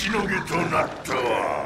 しのげとなったわ。